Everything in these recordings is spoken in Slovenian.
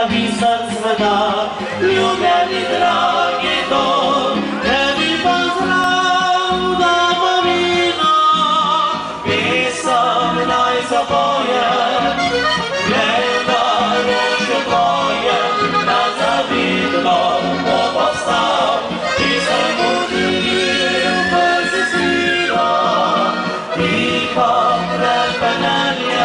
napisan sveta, ljubljeni dragi dom, tebi pa zdrav domovino, pisam naj za boje, gleda noče tvoje, da zavidno bo povstal, ti sem budil brzi svilo, tiho trepenelje,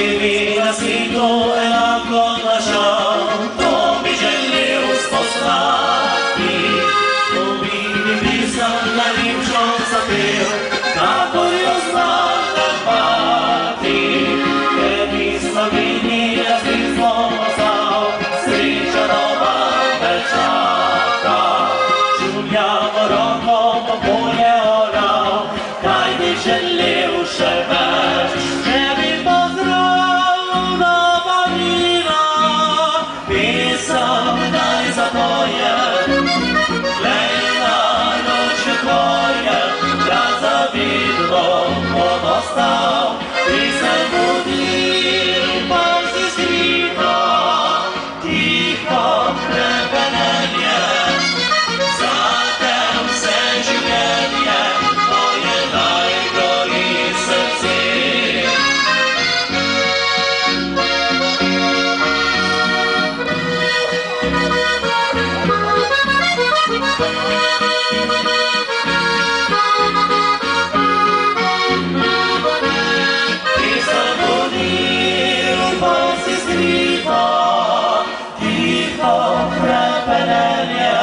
divino signo Panania.